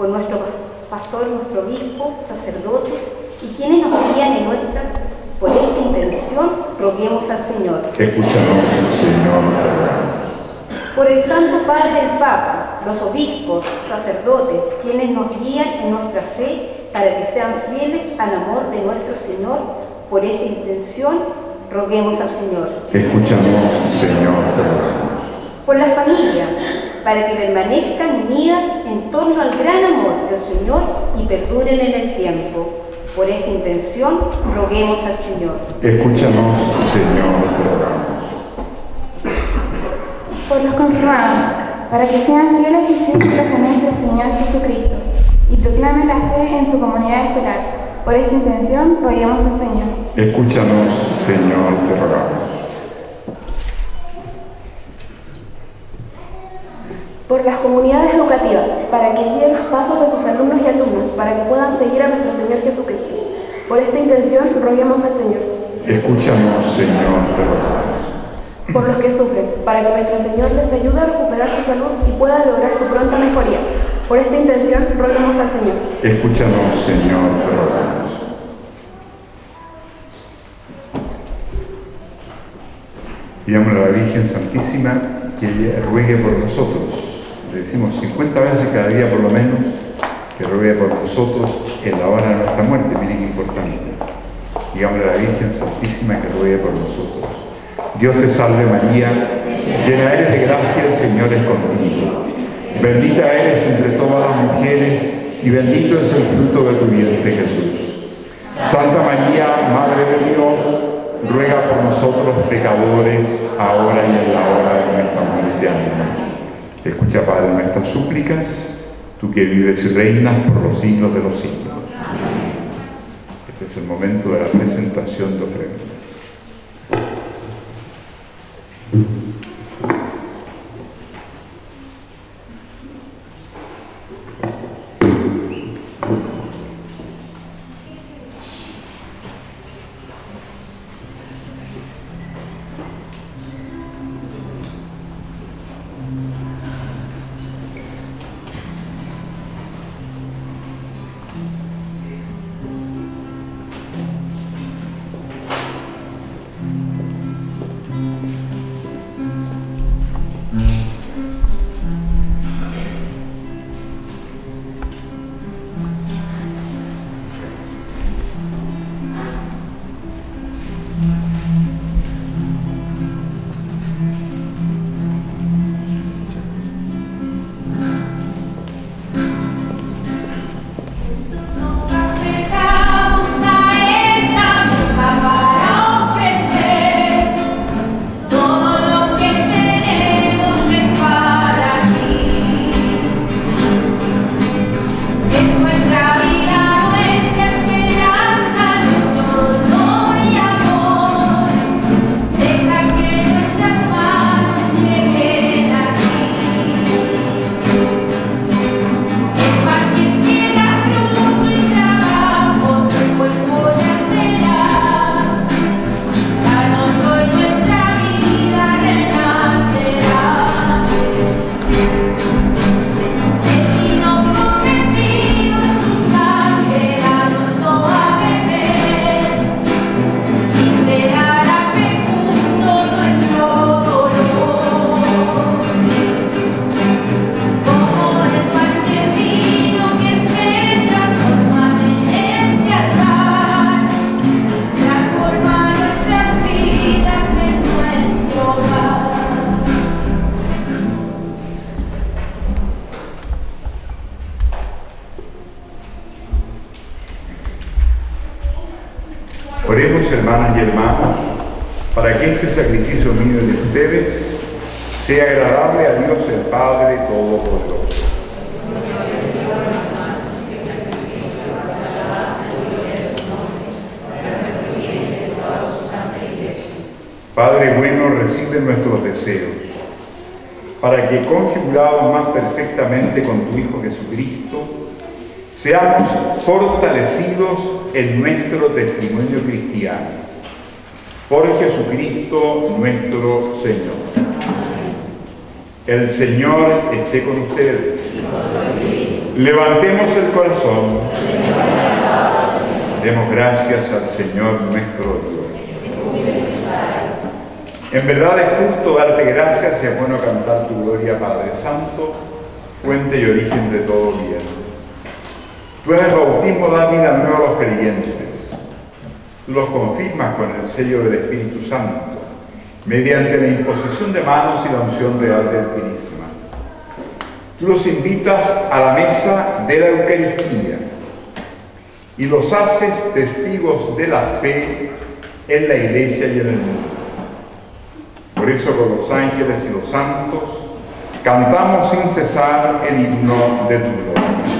por nuestro pastor, nuestro obispo, sacerdotes y quienes nos guían en nuestra, por esta intención, roguemos al Señor. Escúchanos, Señor. Por el Santo Padre el Papa, los obispos, sacerdotes, quienes nos guían en nuestra fe para que sean fieles al amor de nuestro Señor, por esta intención, roguemos al Señor. Escúchanos, Señor, te. Por la familia, para que permanezcan unidas en torno al gran amor del Señor y perduren en el tiempo. Por esta intención, roguemos al Señor. Escúchanos, Señor, te rogamos. Por los confirmados, para que sean fieles discípulos de nuestro Señor Jesucristo y proclamen la fe en su comunidad escolar. Por esta intención, roguemos al Señor. Escúchanos, Señor, te rogamos. Por las comunidades educativas, para que guíen los pasos de sus alumnos y alumnas, para que puedan seguir a nuestro Señor Jesucristo. Por esta intención, roguemos al Señor. Escúchanos, Señor, te rogamos. Por los que sufren, para que nuestro Señor les ayude a recuperar su salud y pueda lograr su pronta mejoría. Por esta intención, roguemos al Señor. Escúchanos, Señor, te rogamos. Pidámosle a la Virgen Santísima que ella ruegue por nosotros. Le decimos 50 veces cada día por lo menos que ruegue por nosotros en la hora de nuestra muerte. Miren qué importante. Digámosle a la Virgen Santísima que ruegue por nosotros. Dios te salve María, llena eres de gracia, el Señor es contigo. Bendita eres entre todas las mujeres y bendito es el fruto de tu vientre Jesús. Santa María, Madre de Dios, ruega por nosotros pecadores, ahora y en la hora de nuestra muerte. Amén. Escucha, Padre, nuestras súplicas, tú que vives y reinas por los siglos de los siglos. Este es el momento de la presentación de ofrendas. Hermanas y hermanos, para que este sacrificio mío y de ustedes sea agradable a Dios el Padre Todopoderoso. Padre bueno, recibe nuestros deseos, para que configurados más perfectamente con tu Hijo Jesucristo, seamos fortalecidos en nuestro testimonio cristiano. Por Jesucristo nuestro Señor. El Señor esté con ustedes. Levantemos el corazón. Demos gracias al Señor nuestro Dios. En verdad es justo darte gracias y es bueno cantar tu gloria, Padre Santo, fuente y origen de todo bien. Tú en el bautismo das vida nueva a los creyentes. Los confirmas con el sello del Espíritu Santo, mediante la imposición de manos y la unción real del Crisma. Tú los invitas a la mesa de la Eucaristía y los haces testigos de la fe en la iglesia y en el mundo. Por eso con los ángeles y los santos cantamos sin cesar el himno de tu gloria.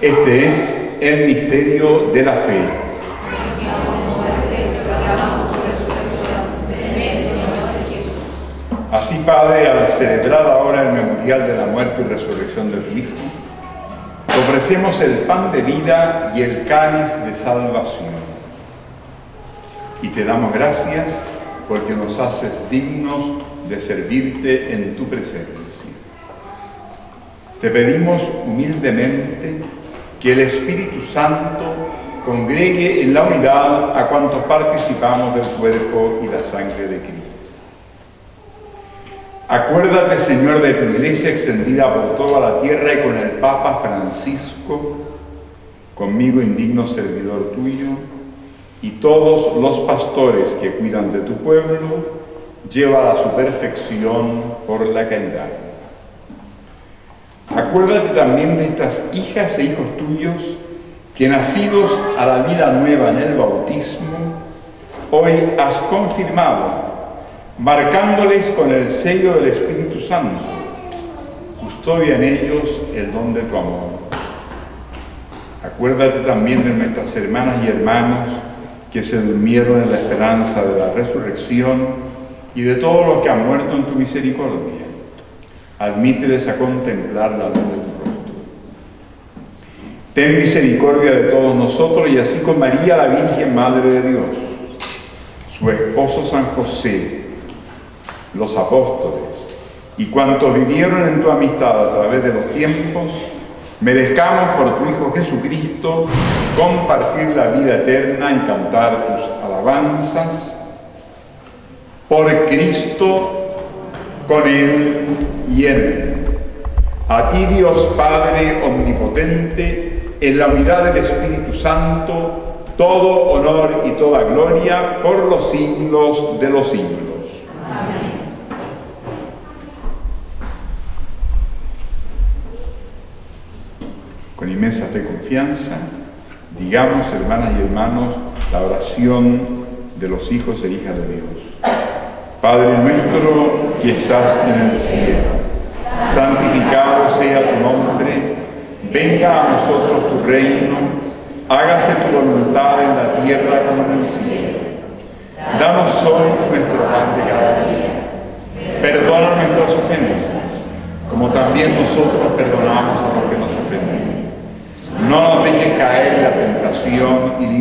Este es el misterio de la fe. Así, Padre, al celebrar ahora el memorial de la muerte y resurrección de tu Hijo, ofrecemos el pan de vida y el cáliz de salvación. Y te damos gracias porque nos haces dignos de servirte en tu presencia. Te pedimos humildemente que el Espíritu Santo congregue en la unidad a cuantos participamos del cuerpo y la sangre de Cristo. Acuérdate, Señor, de tu iglesia extendida por toda la tierra y con el Papa Francisco, conmigo indigno servidor tuyo, y todos los pastores que cuidan de tu pueblo, lleva a su perfección por la caridad. Acuérdate también de estas hijas e hijos tuyos que nacidos a la vida nueva en el bautismo, hoy has confirmado, marcándoles con el sello del Espíritu Santo. Custodia en ellos el don de tu amor. Acuérdate también de nuestras hermanas y hermanos que se durmieron en la esperanza de la resurrección y de todos los que han muerto en tu misericordia. Admíteles a contemplar la luz de tu rostro. Ten misericordia de todos nosotros y así con María, la Virgen Madre de Dios, su esposo San José, los apóstoles y cuantos vivieron en tu amistad a través de los tiempos, merezcamos por tu Hijo Jesucristo compartir la vida eterna y cantar tus alabanzas por Cristo, con Él y en Él. A ti Dios Padre Omnipotente, en la unidad del Espíritu Santo, todo honor y toda gloria por los siglos de los siglos. Amén. Con inmensa fe y confianza, digamos, hermanas y hermanos, la oración de los hijos e hijas de Dios. Padre nuestro que estás en el cielo, santificado sea tu nombre, venga a nosotros tu reino, hágase tu voluntad en la tierra como en el cielo. Danos hoy nuestro pan de cada día. Perdona nuestras ofensas, como también nosotros perdonamos a los que nos ofenden. No nos dejes caer en la tentación y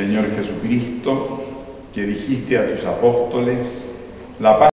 Señor Jesucristo, que dijiste a tus apóstoles, la paz